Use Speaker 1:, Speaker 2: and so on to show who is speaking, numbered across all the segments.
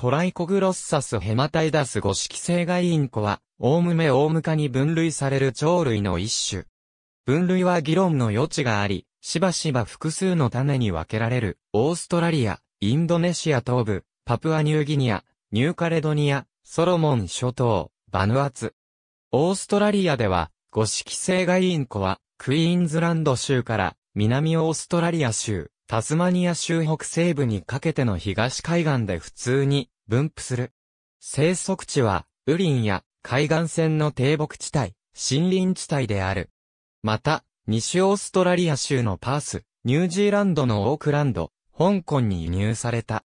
Speaker 1: トライコグロッサスヘマタイダス五色性外インコは、オウムメオウム科に分類される鳥類の一種。分類は議論の余地があり、しばしば複数の種に分けられる、オーストラリア、インドネシア東部、パプアニューギニア、ニューカレドニア、ソロモン諸島、バヌアツ。オーストラリアでは、五色性外インコは、クイーンズランド州から南オーストラリア州、タスマニア州北西部にかけての東海岸で普通に分布する。生息地は、ウリンや海岸線の低木地帯、森林地帯である。また、西オーストラリア州のパース、ニュージーランドのオークランド、香港に輸入された。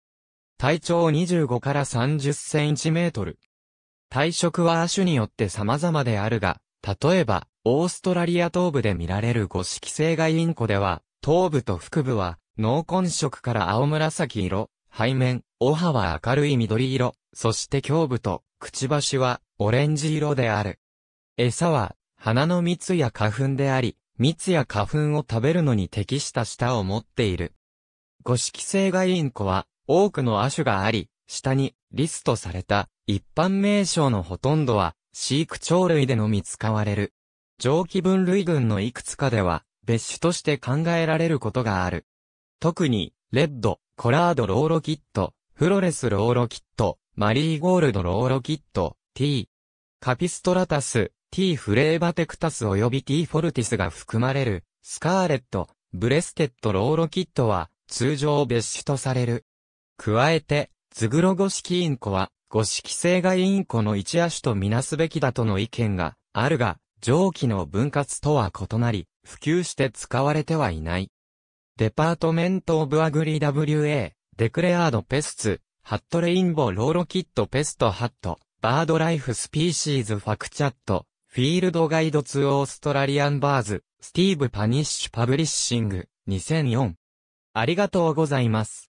Speaker 1: 体長25から30センチメートル。体色は亜種によって様々であるが、例えば、オーストラリア東部で見られる五色性外インコでは、頭部と腹部は、濃紺色から青紫色、背面、オハは明るい緑色、そして胸部と、くちばしは、オレンジ色である。餌は、花の蜜や花粉であり、蜜や花粉を食べるのに適した舌を持っている。五色性外インコは、多くの亜種があり、下にリストされた一般名称のほとんどは飼育鳥類でのみ使われる。上記分類群のいくつかでは別種として考えられることがある。特に、 Red-collared Lorikeet、 Flores Lorikeet、 Marigold Lorikeet、 T. capistratus、T フレーバテクタス及び T フォルティスが含まれる、 Scarlet-breasted Lorikeet は、通常別種とされる。加えて、ズグロゴシキインコは、ゴシキセイガイインコの一亜種とみなすべきだとの意見があるが、上記の分割とは異なり、普及して使われてはいない。Department of Agri WA、Declared Pests、hat Rainbow Lorikeet Pest hat、BirdLife Species Factsheet、Field Guide to Australian Birds、Steve Parish Publishing、2004。ありがとうございます。